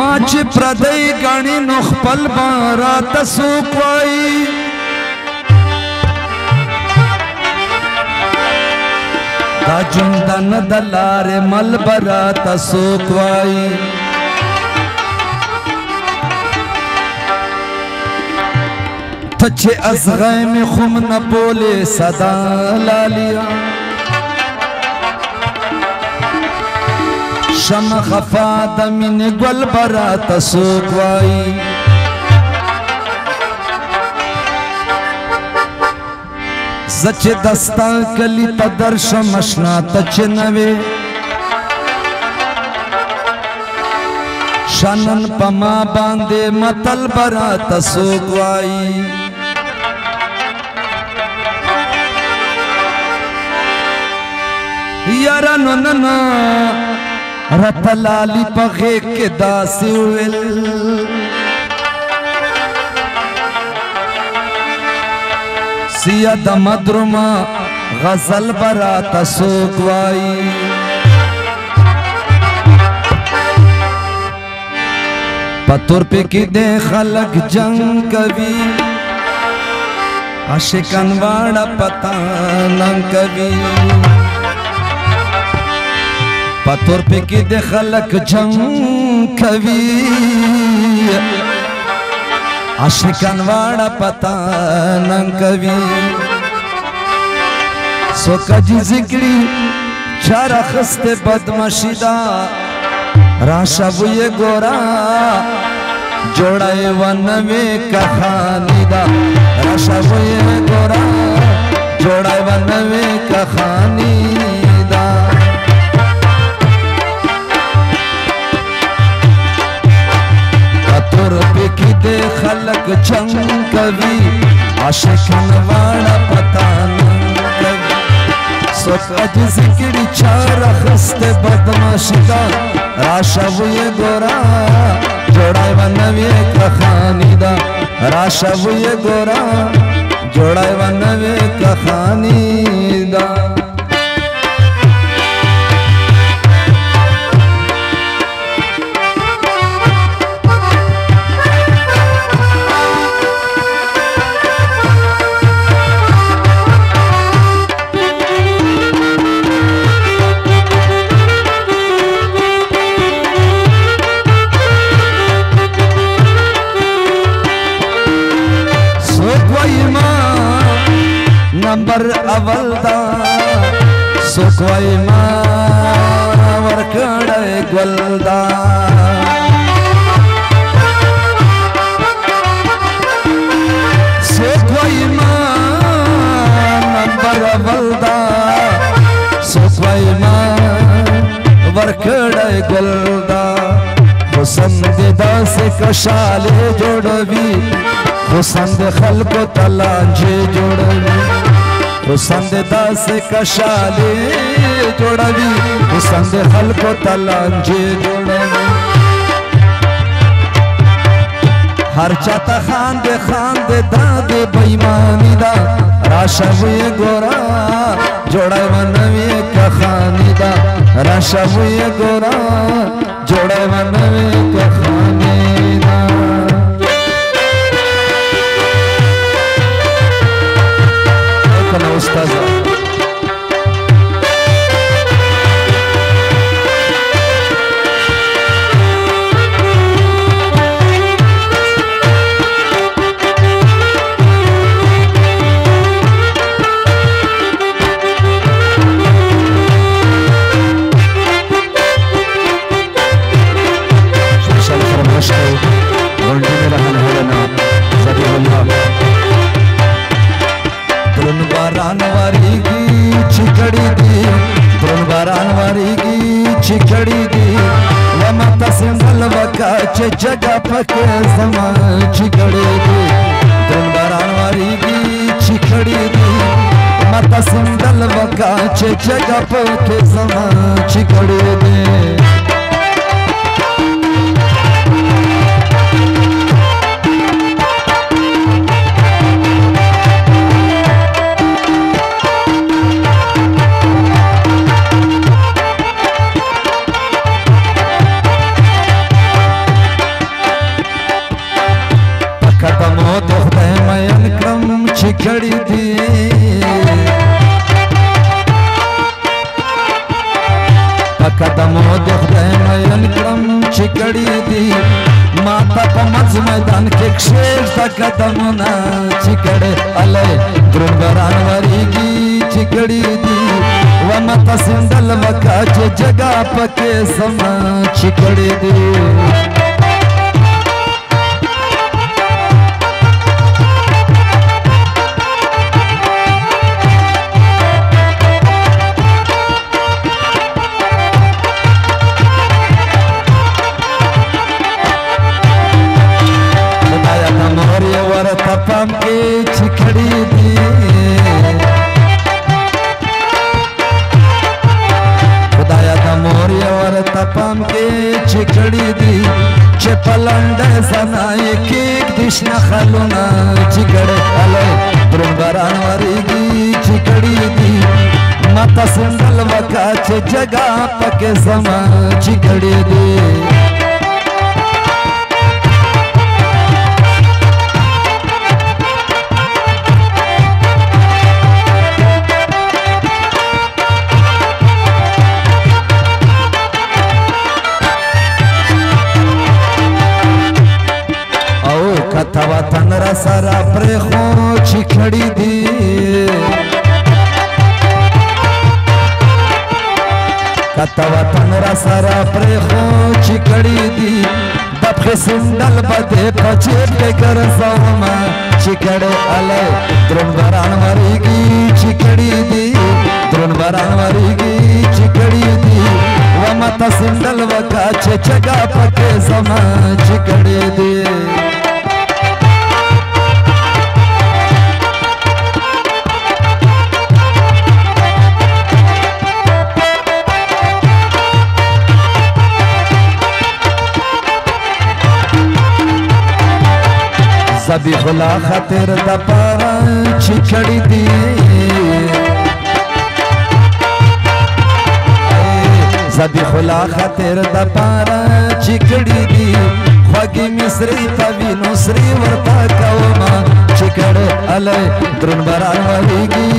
ما چې پردی غاڼي نو خپل بارا تسو کوي دا جندن دلار مل برا تسو کوي ته چې ازغه مې خوم نه بوله صدا لالیا شم خفا د مین ګل برا تاسو کوي زچ دستا کلی تدر شم اشنا تچ نوي شانن پما باندې متل برا تاسو کوي یارانو نن رته لالي په غېږ کې داسې ویل سیا د مدرما غزل برا تسوک وای پتور پہ کی دے خلق جنگ کبھی عاشقان واڑا پتان کبھی پتور پکې د خلک جنگ کوي عاشقان واړه پتا نن کوي سو کج ذکری چار خست بدمشیدا راشا وی ګورا جوړای ون مې کہانی دا راشا وی ګورا جوړای ون مې کہانی باندې خلق جنگ کوي عاشقان واړه پتان کوي سوچ ذکر چار خست بدمعشی دا راشه وې ګورا جوړای ونوي کخانی دا راشه وې ګورا جوړای ونوي کخانی دا नंबर अवलदा सो कोई माँ वरकड़ गोलदा सो कोई अवलदा सो कोई माँ से कशाले जोड़वी हुसंद खलक तलांजे जोड़वी हुसंद दास कशाले जोड़वी हुसंद खलक तलांजे जोड़वी हर चाता खान दे खान दे दादे बेईमानी दा राशवे गोरा जोड़ा मनवे कहानी दा राशवे गोरा जोड़ा वनवे Mustaza. जॻह पक ज़मान छिकड़े दी धुन बारान वारी दी माता सिंधल वका छे जॻह पक قدمو د خدای مېن کړم چې کړي دي ما ته په مز میدان کې کښېر تا قدمونه چې کړي الې ګرګران وریږي چې کړي دي و ما ته سندل وکا چې جگہ پکې سما چې کړي دي لنده فنای کیک دشنه خلونه چیکړې الی درون باران وریږي چیکړې دي ماته سندل وکا چې جگا پکې سما چیکړې دي کته وطن را سره پرې خو چې کړي دي بپخې سندل به دې په جیب کې ګرځومه چې کړې الی درون باران ورېږي چې کړي دي درون باران ورېږي چې کړي دي ومه ته سندل وکړه چې جګه پکې زما چې کړي دي خپلا خاطر د پاره چې کړی دی زدي خلا خاطر د پاره چې کړی دی خوږی مصری پوینو سری ورتا کوما چې کړه الای درن برابرېږي